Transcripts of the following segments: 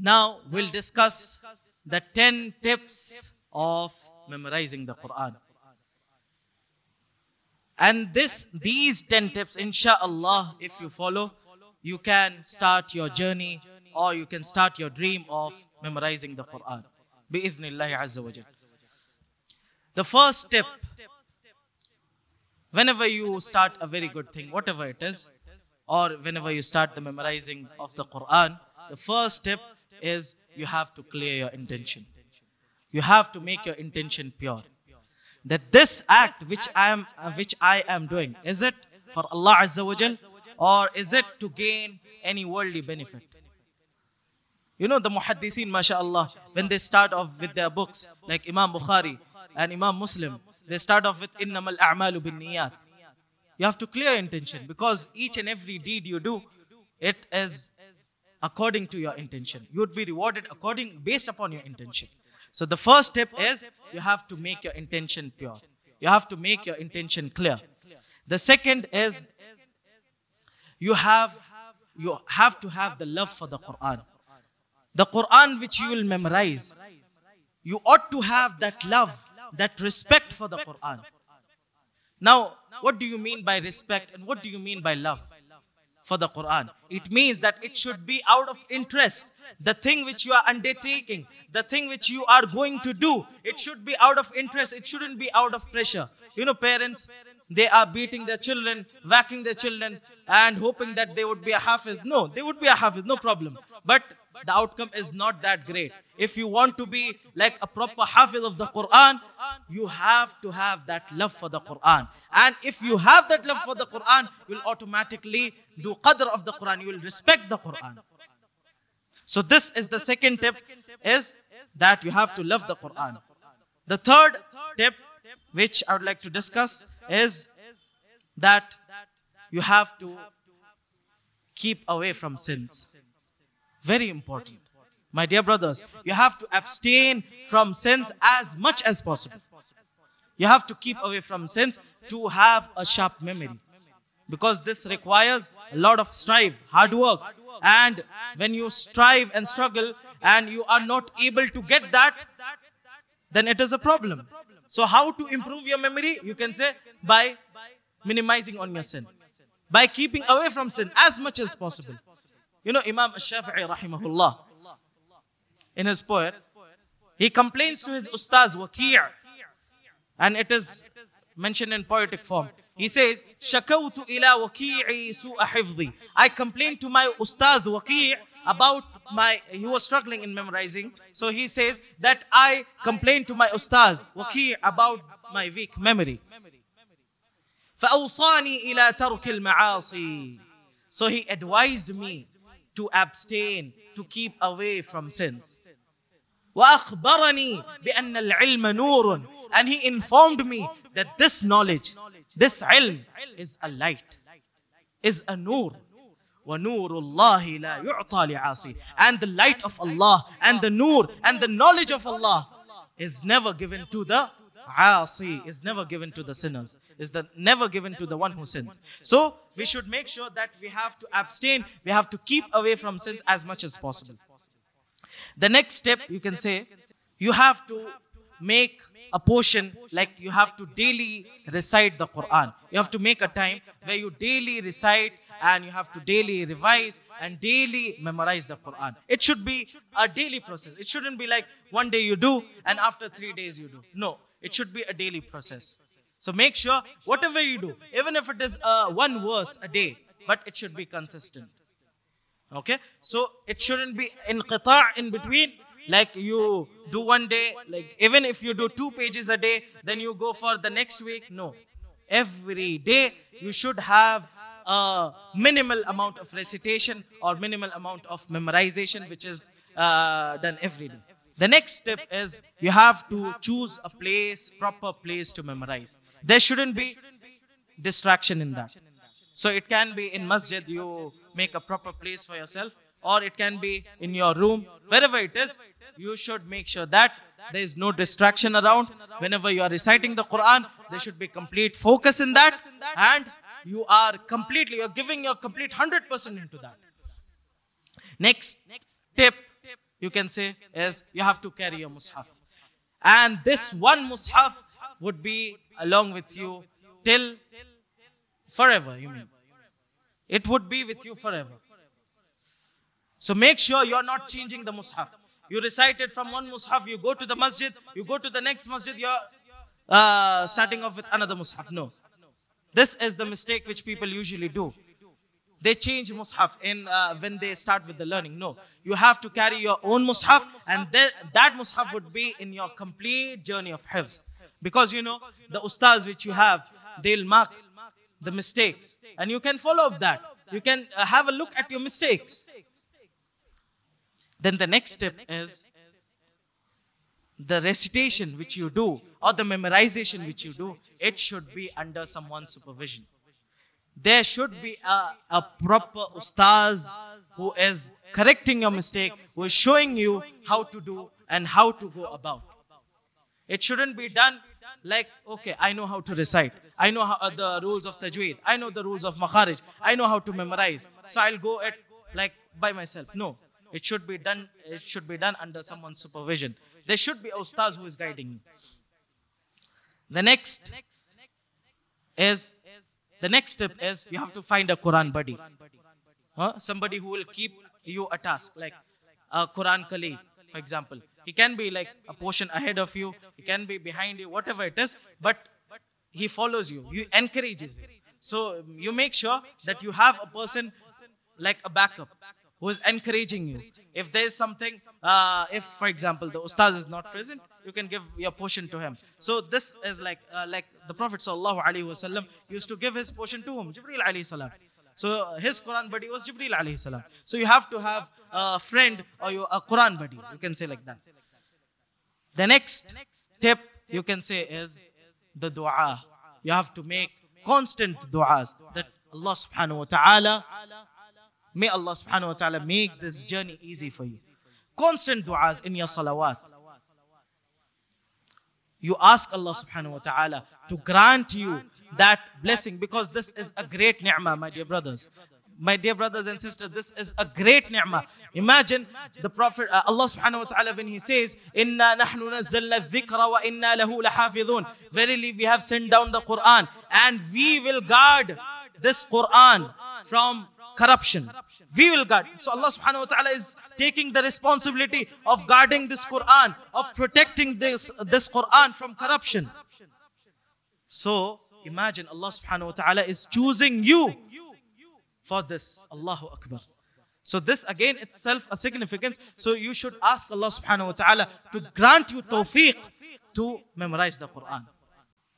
Now we'll discuss the 10 tips of memorizing the Quran. And this, these 10 tips, inshallah, if you follow, you can start your journey or you can start your dream of memorizing the Quran. Bi'iznillahi azza wa The first tip, whenever you start a very good thing, whatever it is, or whenever you start the memorizing of the Quran, the first step is you have to clear your intention. You have to make your intention pure. That this act which I am, uh, which I am doing, is it for Allah Azza wa Jal, or is it to gain any worldly benefit? You know the muhaddithin, mashallah, when they start off with their books, like Imam Bukhari and Imam Muslim, they start off with innamal a'malu bin niyat. You have to clear intention because each and every deed you do, it is according to your intention. You would be rewarded according, based upon your intention. So the first step is you have to make your intention pure. You have to make your intention clear. The second is you have you have to have the love for the Quran. The Quran which you will memorize, you ought to have that love, that respect for the Quran. Now, what do you mean by respect and what do you mean by love for the Quran? It means that it should be out of interest. The thing which you are undertaking, the thing which you are going to do, it should be out of interest. It shouldn't be out of pressure. You know, parents, they are beating their children, whacking their children, and hoping that they would be a hafiz. No, they would be a hafiz, no problem. But the outcome is not that great. If you want to be like a proper hafiz of the Quran, you have to have that love for the Quran. And if you have that love for the Quran, you'll automatically do qadr of the Quran. You will respect the Quran. So this is the second tip, is that you have to love the Quran. The third tip, which I would like to discuss, is that you have to keep away from sins. Very important. My dear brothers, you have to abstain from sins as much as possible. You have to keep away from sins to have a sharp memory. Because this requires a lot of strive, hard work. And when you strive and struggle and you are not able to get that, then it is a problem. So how to improve your memory? You can say by minimizing on your sin. By keeping away from sin as much as possible. You know Imam Shafi'i rahimahullah, in his poet, he complains to his ustaz Waqi' and it is mentioned in poetic form. He says, شَكَوْتُ إِلَى وَكِيعِي سُوءَ حِفْظِي I complained to my ustaz Waqi' about my, he was struggling in memorizing. So he says that I complained to my ustaz Waqi' about my weak memory. فَأَوْصَانِي إِلَى تَرْكِ الْمَعَاصِي So he advised me to abstain, to keep away from sins. وَأَخْبَرَنِي بِأَنَّ الْعِلْمَ نُورٌ And he informed me that this knowledge, this ilm is a light, is a nur. وَنُورُ اللَّهِ لَا يُعْطَى لِعَاصِي And the light of Allah and the nur and the knowledge of Allah is never given to the asi, is never given to the sinners is the never given to the one who sins. So we should make sure that we have to abstain, we have to keep away from sins as much as possible. The next step you can say, you have to make a portion like you have to daily recite the Quran. You have to make a time where you daily recite and you have to daily revise and daily memorize the Quran. It should be a daily process. It shouldn't be like one day you do and after three days you do. No, it should be a daily process. So make sure whatever you do, even if it is uh, one verse a day, but it should be consistent. Okay? So it shouldn't be in qita' in between. Like you do one day, like even if you do two pages a day, then you go for the next week. No. Every day you should have a minimal amount of recitation or minimal amount of memorization which is uh, done every day. The next step is you have to choose a place, proper place to memorize. There shouldn't be distraction in that. So it can be in masjid, you make a proper place for yourself, or it can be in your room, wherever it is, you should make sure that there is no distraction around. Whenever you are reciting the Quran, there should be complete focus in that, and you are completely, you're giving your complete 100% into that. Next tip you can say, is you have to carry your mushaf. And this one mushaf would be along with you till forever, you mean. It would be with you forever. So make sure you're not changing the mushaf. You recite it from one mushaf, you go to the masjid, you go to the next masjid, you're uh, starting off with another mushaf. No. This is the mistake which people usually do. They change mushaf in uh, when they start with the learning. No, you have to carry your own mushaf, and that, that mushaf would be in your complete journey of hifz. Because you know the ustaz which you have, they'll mark the mistakes, and you can follow up that. You can uh, have a look at your mistakes. Then the next step is the recitation which you do or the memorization which you do, it should be under someone's supervision. There should be a, a proper ustaz who is correcting your mistake, who is showing you how to do and how to go about. It shouldn't be done like, okay, I know how to recite. I know how, uh, the rules of tajweed. I know the rules of makharij. I know how to memorize. So I'll go at like by myself. No. It should be done, it should be done under someone's supervision. There should be a ustaz who is guiding you. The next is, the next step is you have to find a Quran buddy. Huh? Somebody who will keep you a task, like a Quran colleague, for example. He can be like a portion ahead of you, he can be behind you, whatever it is, but he follows you, you encourages you. So you make sure that you have a person like a backup who is encouraging you. If there is something, uh, if for example the ustaz is not present, you can give your portion to him. So this is like uh, like the Prophet sallallahu alaihi wasallam used to give his portion to whom? Jibril alayhi salam. So his Quran buddy was Jibril alayhi salam. So you have to have a friend or a Quran buddy. You can say like that. The next step you can say is the dua. You have to make constant du'as that Allah subhanahu wa ta'ala May Allah subhanahu wa ta'ala make this journey easy for you. Constant du'as in your salawat. You ask Allah subhanahu wa ta'ala to grant you that blessing because this is a great ni'mah, my dear brothers. My dear brothers and sisters, this is a great ni'mah. Imagine the Prophet, uh, Allah subhanahu wa ta'ala when he says, Inna nahnu nazzalna wa inna lahu lahafidhun. Verily we have sent down the Quran and we will guard this Quran from corruption. We will guard. So Allah subhanahu wa ta'ala is taking the responsibility of guarding this Quran, of protecting this, this Quran from corruption. So imagine Allah subhanahu wa ta'ala is choosing you for this. Allahu Akbar. So this again itself a significance. So you should ask Allah subhanahu wa ta'ala to grant you tawfiq to memorize the Quran.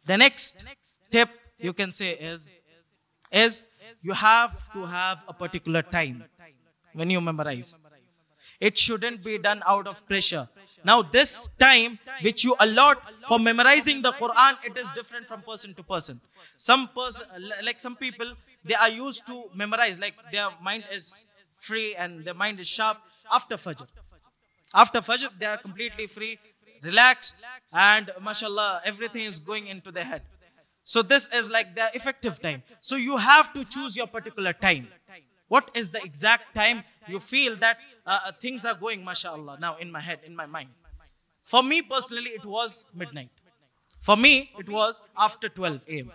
The next step you can say is, is you have to have a particular time when you memorize. It shouldn't be done out of pressure. Now this time which you allot for memorizing the Quran, it is different from person to person. Some person, like some people, they are used to memorize, like their mind is free and their mind is sharp after Fajr. After Fajr, they are completely free, relaxed, and mashallah, everything is going into their head. So this is like the effective time. So you have to choose your particular time. What is the exact time you feel that uh, uh, things are going, mashallah, now in my head, in my mind. For me personally, it was midnight. For me, it was after 12 a.m.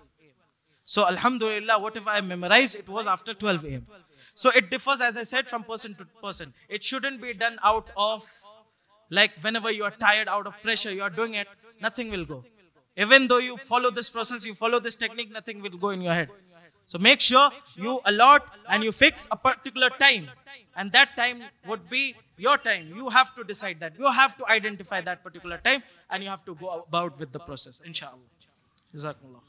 So Alhamdulillah, whatever I memorized, it was after 12 a.m. So it differs, as I said, from person to person. It shouldn't be done out of, like whenever you are tired, out of pressure, you are doing it, nothing will go. Even though you follow this process, you follow this technique, nothing will go in your head. So make sure you allot and you fix a particular time. And that time would be your time. You have to decide that. You have to identify that particular time and you have to go about with the process. Inshallah. Jazakumullah.